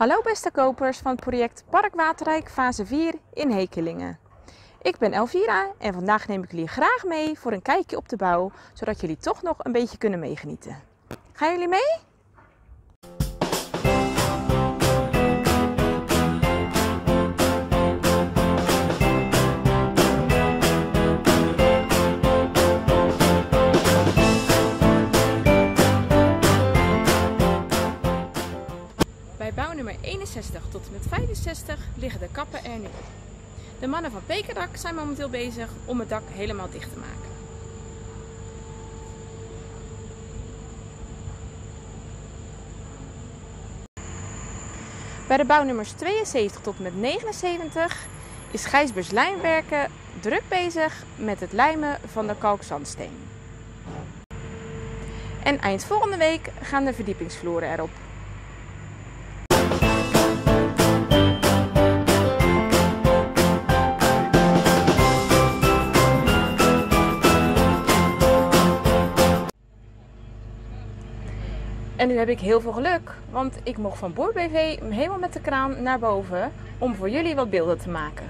Hallo beste kopers van het project Park Waterrijk fase 4 in Hekelingen. Ik ben Elvira en vandaag neem ik jullie graag mee voor een kijkje op de bouw, zodat jullie toch nog een beetje kunnen meegenieten. Gaan jullie mee? 61 tot en met 65 liggen de kappen er nu. De mannen van Pekerdak zijn momenteel bezig om het dak helemaal dicht te maken. Bij de bouwnummers 72 tot en met 79 is Gijsbers Lijnwerken druk bezig met het lijmen van de kalkzandsteen. En eind volgende week gaan de verdiepingsvloeren erop. En nu heb ik heel veel geluk, want ik mocht van Boer BV helemaal met de kraan naar boven om voor jullie wat beelden te maken.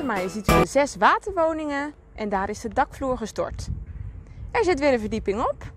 Achter mij ziet de zes waterwoningen en daar is de dakvloer gestort. Er zit weer een verdieping op